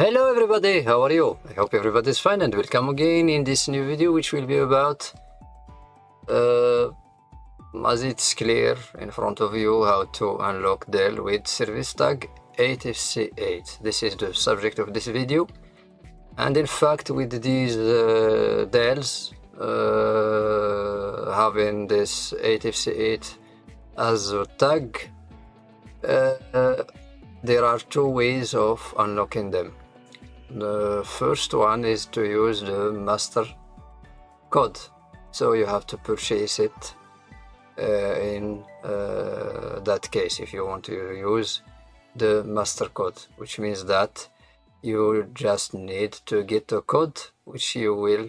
Hello everybody, how are you? I hope everybody's fine and welcome again in this new video which will be about uh, as it's clear in front of you how to unlock Dell with service tag 8FC8. This is the subject of this video and in fact with these uh, Dells uh, having this 8FC8 as a tag uh, there are two ways of unlocking them the first one is to use the master code. So you have to purchase it uh, in uh, that case if you want to use the master code which means that you just need to get a code which you will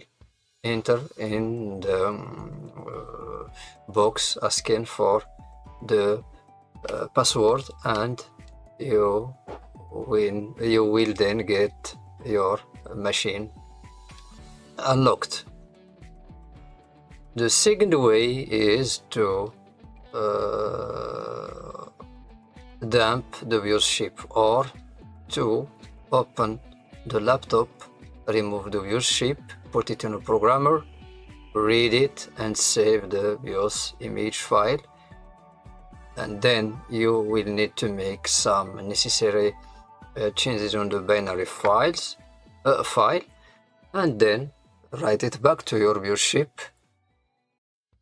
enter in the um, uh, box asking for the uh, password and you will you will then get your machine unlocked. The second way is to uh, dump the chip or to open the laptop, remove the chip, put it in a programmer, read it and save the BIOS image file and then you will need to make some necessary uh, changes on the binary files uh, file and then write it back to your BIOS chip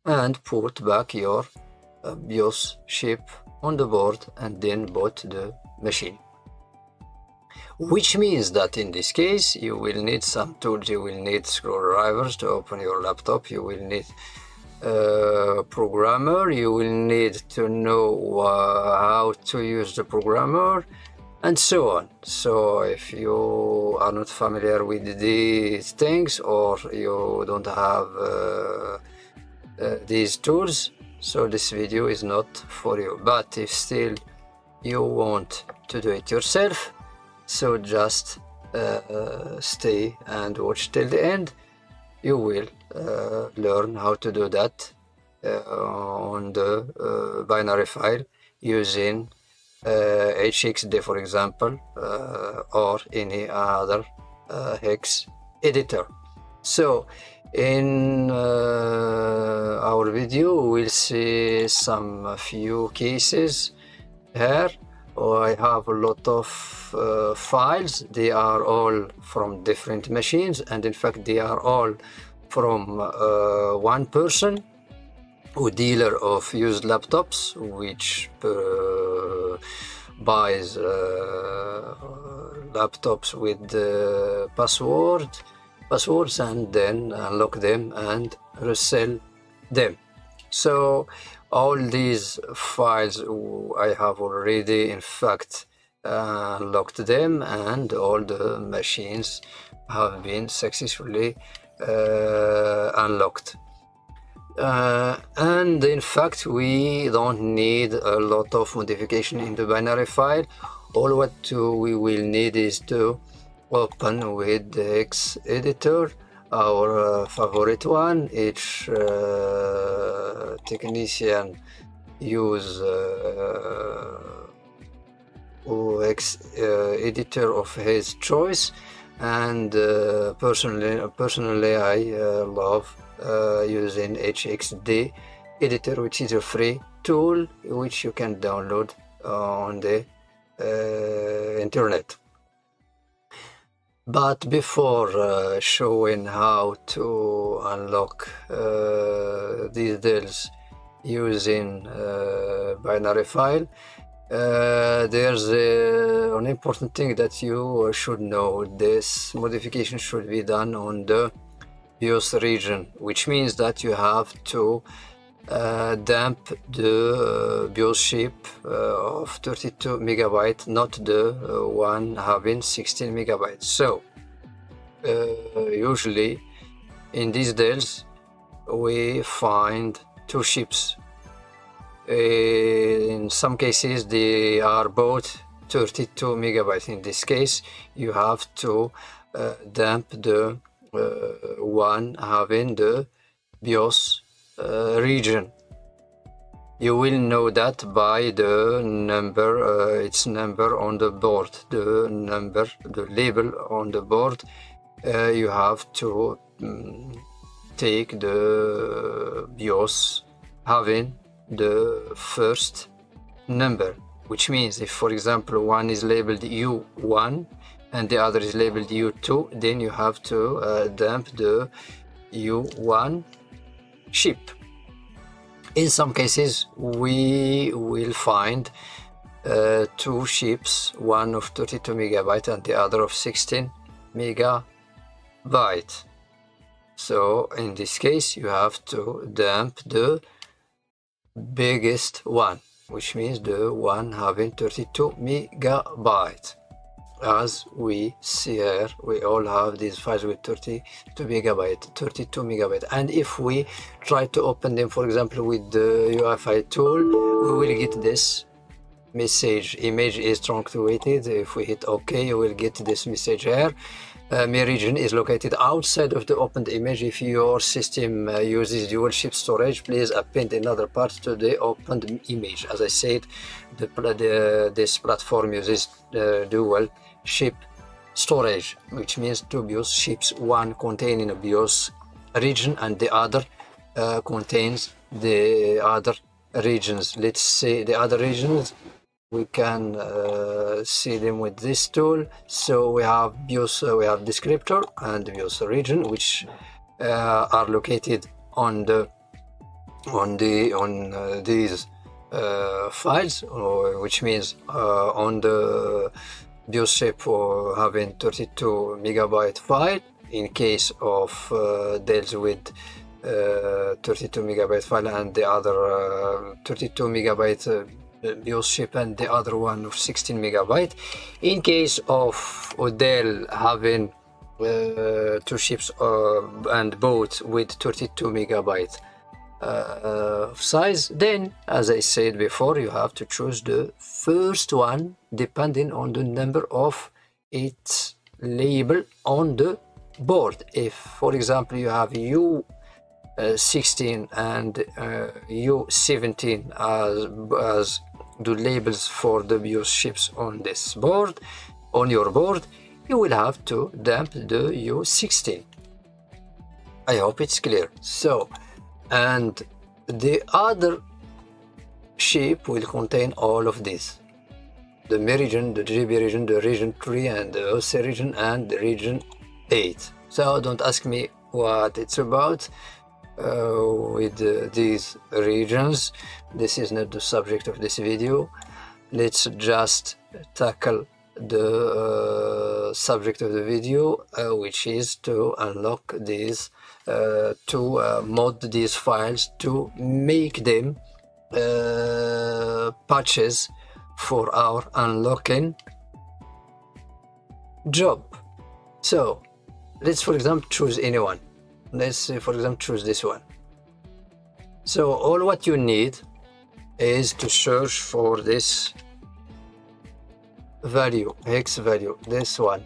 and put back your uh, BIOS chip on the board and then boot the machine. Which means that in this case you will need some tools. You will need screwdrivers to open your laptop. You will need a uh, programmer. You will need to know uh, how to use the programmer and so on. So if you are not familiar with these things or you don't have uh, uh, these tools, so this video is not for you. But if still you want to do it yourself, so just uh, uh stay and watch till the end. You will uh, learn how to do that uh, on the binary file using HXD uh, for example uh, or any other uh, hex editor. So in uh, our video we'll see some few cases here. Oh, I have a lot of uh, files. They are all from different machines and in fact they are all from uh, one person a dealer of used laptops which buys uh, laptops with password passwords and then unlock them and resell them. So all these files I have already in fact uh, unlocked them and all the machines have been successfully uh, unlocked uh, and in fact we don't need a lot of modification in the binary file. All what we will need is to open with the Hex editor our uh, favorite one. Each uh, technician use uh, Hex uh, editor of his choice and uh, personally personally I love uh, using HXD editor which is a free tool which you can download on the uh, internet. But before uh, showing how to unlock uh, these Dells using uh, binary file uh, there's a, an important thing that you should know this modification should be done on the BIOS region, which means that you have to uh, dump the uh, BIOS chip uh, of 32 megabyte, not the uh, one having 16 megabytes. So uh, usually in these Dells we find two chips. In some cases they are both 32 megabytes. In this case you have to uh, dump the one having the BIOS region you will know that by the number uh, its number on the board the number the label on the board uh, you have to um, take the BIOS having the first number which means if for example one is labeled U1 and the other is labeled U2 then you have to uh, dump the U1 chip. In some cases we will find uh, two ships, one of 32 megabyte and the other of 16 megabyte. So in this case you have to dump the biggest one which means the one having 32 megabyte as we see here we all have these files with 32 megabyte 32 megabyte. And if we try to open them for example with the UFI tool we will get this message. Image is truncated if we hit ok you will get this message here uh, my region is located outside of the opened image. If your system uh, uses dual chip storage, please append another part to the opened image. As I said, the, the, this platform uses uh, dual chip storage, which means two BIOS chips, one containing a BIOS region and the other uh, contains the other regions. Let's say the other regions we can uh, see them with this tool. So we have BIOS uh, we have descriptor and BIOS region which uh, are located on the on the on uh, these uh, files which means uh, on the BIOS shape for having 32 megabyte file in case of deals with 32 megabyte file and the other 32 megabyte BIOS chip and the other one of 16 megabyte. In case of Odell having uh, two chips uh, and both with 32 megabyte uh, size, then as I said before, you have to choose the first one depending on the number of its label on the board. If, for example, you have U uh, 16 and uh, U17 as, as the labels for the BIOS chips on this board, on your board, you will have to dump the U16. I hope it's clear. So, and the other chip will contain all of this. The region, the GB region, the region 3 and the OC region and the region 8. So don't ask me what it's about uh, with uh, these regions. This is not the subject of this video. Let's just tackle the uh, subject of the video uh, which is to unlock these uh, to uh, mod these files to make them patches for our unlocking job. So let's for example choose anyone let's say for example choose this one. So all what you need is to search for this value x value this one